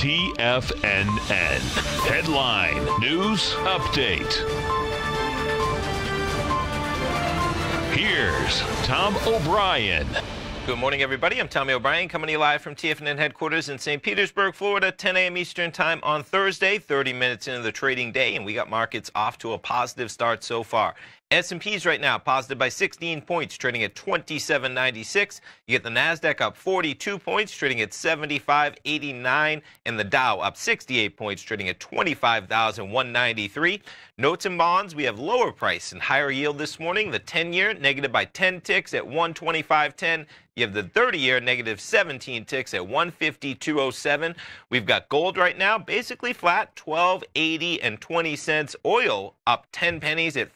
TFNN. Headline News Update. Here's Tom O'Brien. Good morning, everybody. I'm Tommy O'Brien, coming to you live from TFNN headquarters in St. Petersburg, Florida, 10 a.m. Eastern Time on Thursday, 30 minutes into the trading day, and we got markets off to a positive start so far. S&P's right now positive by 16 points, trading at 27.96. You get the Nasdaq up 42 points, trading at 75.89, and the Dow up 68 points, trading at 25,193. Notes and bonds, we have lower price and higher yield this morning. The 10-year negative by 10 ticks at 125.10. You have the 30-year negative 17 ticks at 152.07. We've got gold right now basically flat, 12.80 and 20 cents. Oil up 10 pennies at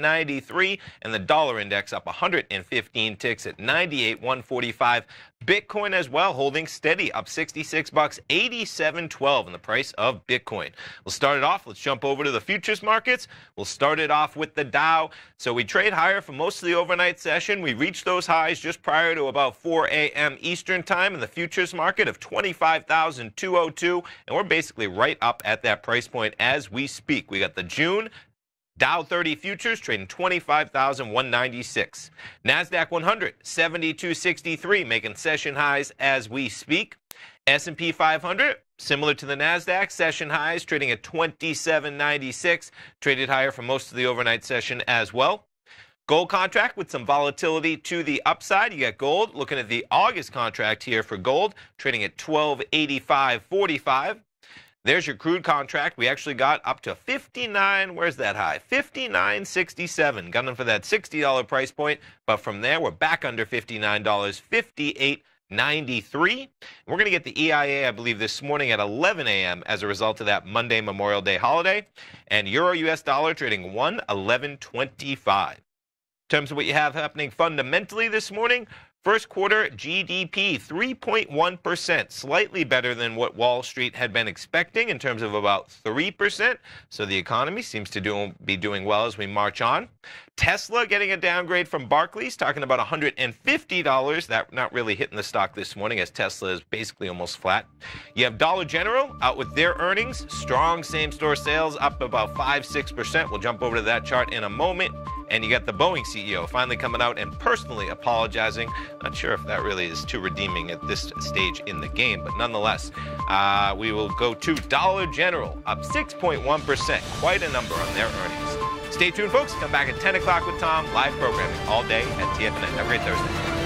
58.93, and the dollar index up 115 ticks at 98.145. Bitcoin as well holding steady up 66 bucks 87.12 in the price of Bitcoin. We'll start it off. Let's jump over to the futures markets. We'll start it off with the Dow. So we trade higher for most of the overnight session. We reached those highs just prior to about 4 a.m. Eastern time in the futures market of 25,202 and we're basically right up at that price point as we speak. We got the June Dow 30 futures trading 25,196. Nasdaq 100 7263 making session highs as we speak. S&P 500 similar to the Nasdaq session highs trading at 2796, traded higher for most of the overnight session as well. Gold contract with some volatility to the upside. You got gold looking at the August contract here for gold trading at 1285.45. There's your crude contract. We actually got up to 59. Where's that high? 59.67. Gunning for that $60 price point. But from there, we're back under $59. 58.93. We're going to get the EIA, I believe, this morning at 11 a.m. as a result of that Monday Memorial Day holiday. And Euro US dollar trading 111.25. In terms of what you have happening fundamentally this morning, First quarter GDP 3.1%, slightly better than what Wall Street had been expecting in terms of about 3%. So the economy seems to do, be doing well as we march on. Tesla getting a downgrade from Barclays, talking about $150. That not really hitting the stock this morning as Tesla is basically almost flat. You have Dollar General out with their earnings. Strong same store sales up about 5 6%. We'll jump over to that chart in a moment. And you got the Boeing CEO finally coming out and personally apologizing. Not sure if that really is too redeeming at this stage in the game, but nonetheless, uh, we will go to Dollar General, up 6.1%. Quite a number on their earnings. Stay tuned, folks. Come back at 10 o'clock with Tom. Live programming all day at TFNN. Have a great Thursday.